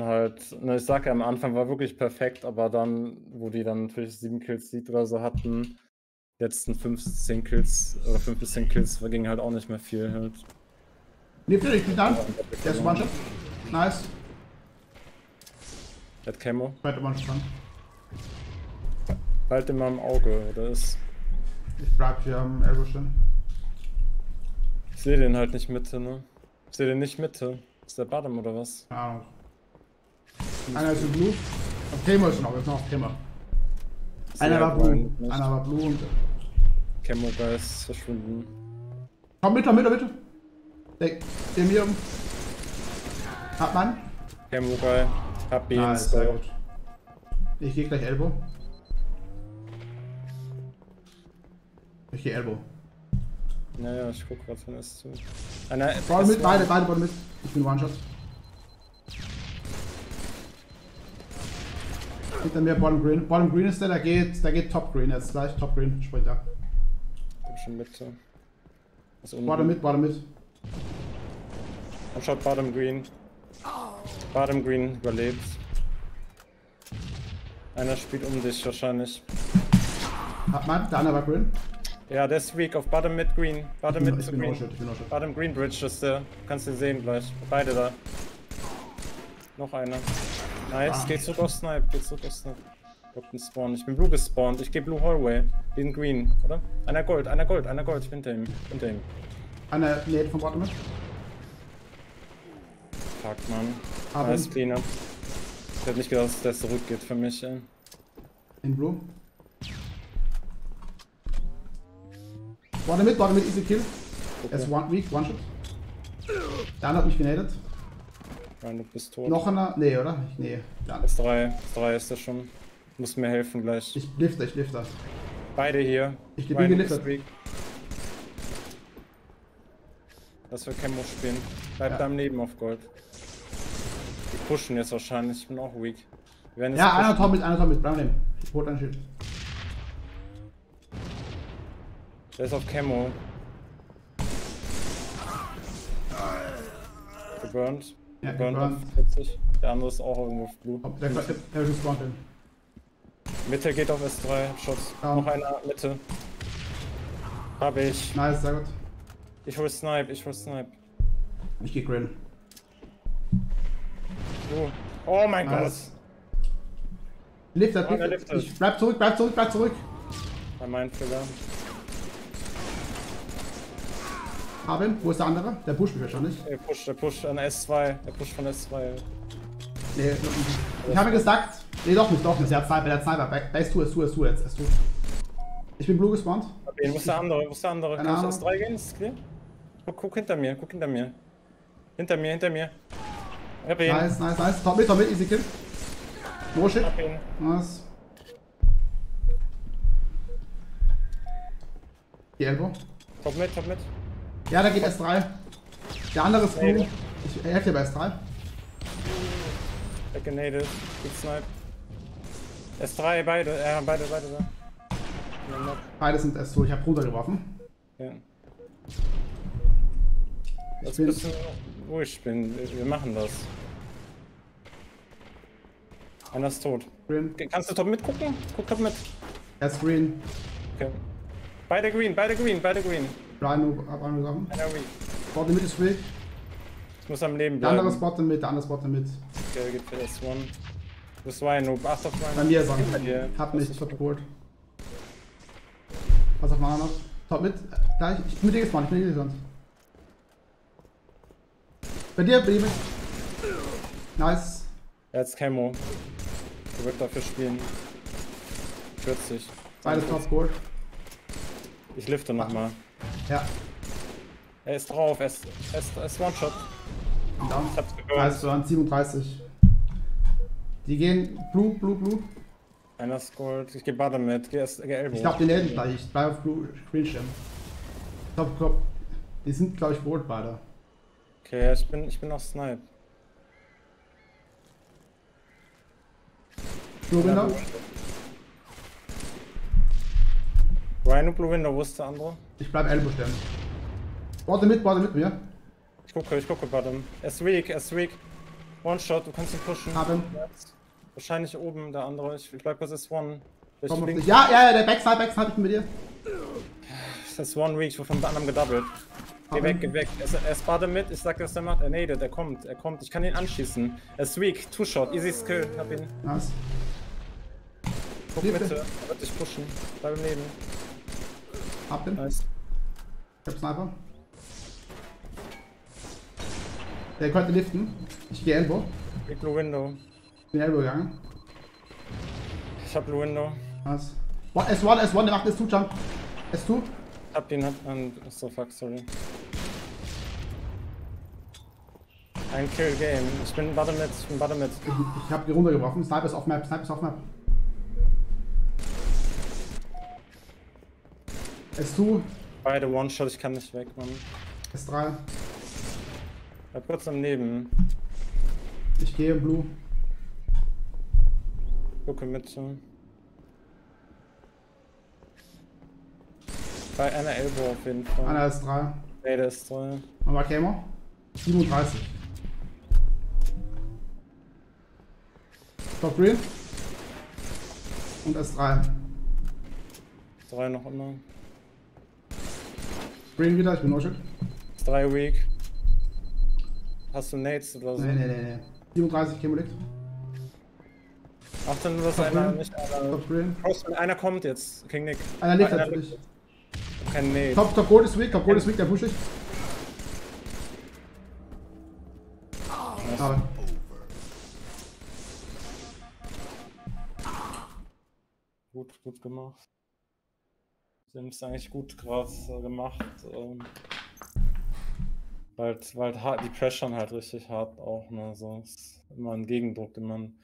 halt, ne, ich sag ja, am Anfang war wirklich perfekt, aber dann, wo die dann natürlich 7 Kills Lead oder so hatten, letzten 5 bis 10 Kills oder 5 bis 10 Kills, ging halt auch nicht mehr viel halt. Er, ich bin dann. Der ist One-Shot. Nice. Der hat Camo. Zweite One-Shot. Halt immer im Auge, oder ist. Ich bleib hier am Elbow stehen. Ich sehe den halt nicht Mitte, ne? Ich sehe den nicht Mitte. Ist der Bottom oder was? Keine Ahnung. Einer ist in Blue. Auf Thema ist noch, ist noch auf Thema. Einer war Blue. Einer war Blue und. Camo Guy ist verschwunden. Komm, Mitte, Mitte, Mitte. Der, der mir. Hat man? Camo Guy. Hab ihn. Nice, sehr gut. Ich gehe gleich Elbow. Ich gehe Elbow. Naja, ich guck grad von S zu. Einer. Ball mit, S1. beide, beide Ball mit. Ich bin One-Shot. Hinter mir Bottom Green. Bottom Green ist der, der geht, der geht Top Green jetzt gleich. Top Green, springt ab. Komm schon Mitte. Was unten? Bottom mit, Bottom mit. Und schaut Bottom Green. Bottom Green überlebt. Einer spielt um dich wahrscheinlich. Hat man, der andere war Green. Ja, der ist weak auf Bottom Mid Green. Bottom Mid zu Green. No-Shit. Bottom Green Bridge ist der. Kannst du sehen gleich. Beide da. Noch einer. Nice, Ah. geht zurück auf Snipe, geht zurück auf Snipe. Dort ein Spawn. Ich bin Blue gespawnt. Ich gehe Blue Hallway. In Green, oder? Einer Gold, einer Gold, einer Gold. Hinter ihm. Hinter ihm. Einer Nate von Bottom mit. Fuck, Mann. Aber Nice in, Cleanup. Ich hätte nicht gedacht, dass der zurückgeht für mich, ey. in Blue. Bottom mit, Bottom mit, easy kill. Er ist one, weak, One-Shot. Der andere hat mich genadet. Nein, du bist tot. Noch einer? Nee, oder? Nee. Ja. S3, S3 ist der schon. Muss mir helfen gleich. Ich lifte, ich lifte. Beide hier. Ich bin geliftet. Lass wir Camo spielen. Bleib Ja. da am Neben auf Gold. Die pushen jetzt wahrscheinlich. Ich bin auch weak. Ja, einer. Top mit, einer Top mit. Bleib nehmen. Ich hol dein Schild. Der ist auf Camo. Geburnt. Ja, geburnt. 40. Der andere ist auch irgendwo auf Blue. Der, der, der, der ist gespawnt hin. Mitte geht auf S3. Shots. Ja. Noch einer Mitte. Hab ich. Nice, sehr gut. Ich hol Snipe. Ich hol Snipe. Ich geh Grill. Du. Oh mein Nice. Gott. Liftet, Oh, liftet. Ich bleib zurück, bleib zurück, bleib zurück. Bei meinem Fehler. Hab ihn. Wo ist der andere? Der pusht mich wahrscheinlich. Der pusht, der pusht an S2. Der pusht von S2. Nee, ich habe gesagt. Nee, doch nicht, doch nicht. Der hat Sniper, der hat Sniper. Back- Der ist zu, ist zu, ist zu jetzt. Ist zu. Ich bin blue gespawnt. Hab ihn. Wo ist der andere? Wo ist der andere? Kann ich S3 gehen? Ist clear? Guck, guck hinter mir. Guck hinter mir. Hinter mir, hinter mir. Hab ihn. Nice, nice, nice. Top mit, top mit, easy kill. No shit. Nice. Die Elbow. Top mit, top mit. Ja, da geht S3. Der andere ist blue. Ich helfe dir bei S3. Weggenadet. Gut Snipe. S3, beide. Ja, beide, beide da. Beide sind S2. Ich habe runtergeworfen. Ja. Ich Jetzt bin, ruhig spielen. Wir, wir machen das. Einer ist tot. green. Kannst du top mitgucken? Guck top mit. Er ist green. Okay. Beide green, beide green, beide green. Rhino hab angegangen. Einer weak. Bottom mit ist weak. Ich muss am Leben Der bleiben. andere ist Bottom mit, der andere ist Bottom mit. Okay, geht für das One. Du bist Ryan, Noob. Acht auf Ryan. Bei mir ist er. Das mich ist- verpolt. Was auf meiner noch? Top mit. Gleich. Ich bin mit dir gespawnt, ich bin mit dir gespawnt. Bei dir, bei dir mit. Nice. Er hat Camo. Er wird dafür spielen. 40. Beide Top Gold. Ich lifte nochmal. Ja. Er ist drauf. Er ist, er ist, er ist One-Shot. Dann. Ich hab's gehört. Also an 37. Die gehen Blue, Blue, Blue. Einer ist Gold. Ich geh Bottom mit. Geh erst geh Elbow. Ich glaube, die nähen gleich. Ich bleibe auf Blue Green Schirm. Ich glaube, glaub, die sind, glaube ich, Gold beide. Okay, ich bin, ich bin auf Snipe. Blue. Ryan und Blue Window, wo ist der andere? Ich bleib Elbow stehen. Warte mit, warte mit mir. Ich gucke, ich gucke Bottom. Er ist weak, er ist weak. One-Shot, du kannst ihn pushen. Hab ihn. Wahrscheinlich oben, der andere. Ich bleib kurz One. Ich auf blink- dich. Ja, ja, ja, der Backside, Backside, ich bin mit dir. Das ist One Week, ich wurde vom anderen gedoubled. Geh weg, geh weg. Er ist, er Bade mit, ich sag, was der macht. Er nadet, er kommt, er kommt. Ich kann ihn anschießen. Er ist weak, Two-Shot, easy Skill. Hab ihn. Nice. Guck. Mitte, er wird dich pushen. Bleib im Leben. Hab den. Nice. Ich hab Sniper. Der könnte liften. Ich gehe Elbow. Big Blue Window. Bin Elbow gegangen. Ich hab Blue Window. Nice. One, S1, S1, der macht S2 Jump. S2. Hab ihn, hab an. So fuck, sorry. Ein Kill Game. Ich bin Bade mit, ich bin Bade mit. Ich, ich hab die runtergeworfen. Sniper ist auf Map, Sniper ist auf Map. S2, Beide One-Shot, ich kann nicht weg, Mann. S3. Bleib kurz am Neben. Ich gehe Blue. Gucke Mitte. Bei einer Elbow auf jeden Fall. Einer S3. Nee, der ist toll. Nochmal Gamer. 37. Top Green. Und S3. Drei noch immer. Green wieder, ich bin. Ist drei weak. Hast du Nades oder so? Nee, nee, nee, nee. 37 Chemolit. Achte nur, dass Top einer nicht Green. Crossman, einer kommt jetzt. King Nick. Einer liegt Einer natürlich. Kein Nade. Top, Top Gold ist weak, Top Gold ist weak, der push ich. Aber Gut, gut gemacht. Sie haben es eigentlich gut krass gemacht. Ähm, weil, weil die pressuren halt richtig hart auch, ne? So ist immer ein Gegendruck, den man